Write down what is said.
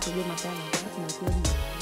首先，我们要了解什么是“三高”。